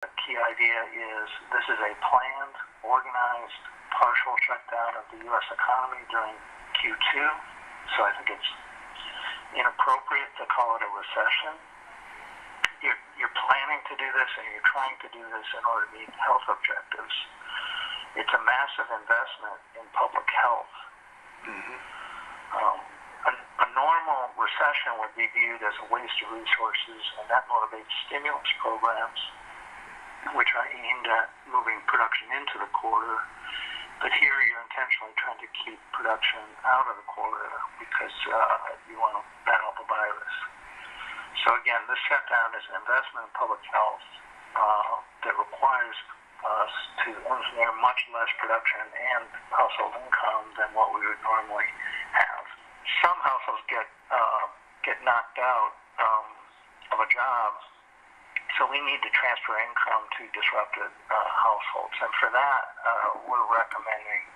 The key idea is this is a planned, organized, partial shutdown of the U.S. economy during Q2. So I think it's inappropriate to call it a recession. You're, you're planning to do this and you're trying to do this in order to meet health objectives. It's a massive investment in public health. Um, a, a normal recession would be viewed as a waste of resources, and that motivates stimulus programs, which are aimed at moving production into the quarter. But here you're intentionally trying to keep production out of the quarter because uh, you want to battle the virus. So again, this shutdown is an investment in public health uh, that requires us to engineer much less production and household income than what we would normally have. Some households get uh, get knocked out um, of a job, so we need to transfer income to disrupted uh, households, and for that, uh, we're recommending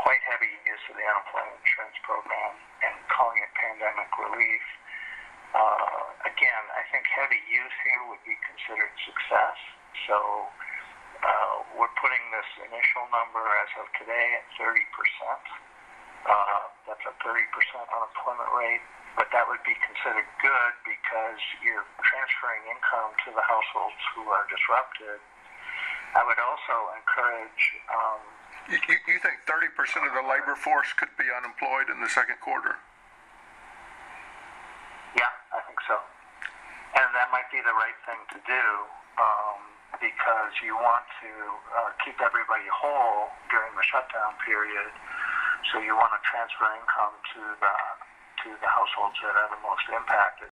quite heavy use of the unemployment insurance program and calling it pandemic relief. Uh, again, I think heavy use here would be considered success. So uh, we're putting this initial number as of today at 30%. Uh, that's a 30% unemployment rate, but that would be considered good because you're transferring income to the households who are disrupted. I would also encourage. Um, You, you, think 30% of the labor force could be unemployed in the second quarter? Yeah, I think so. And that might be the right thing to do um, because you want to uh, keep everybody whole during the shutdown period. So you want to transfer income to the to the households that are the most impacted.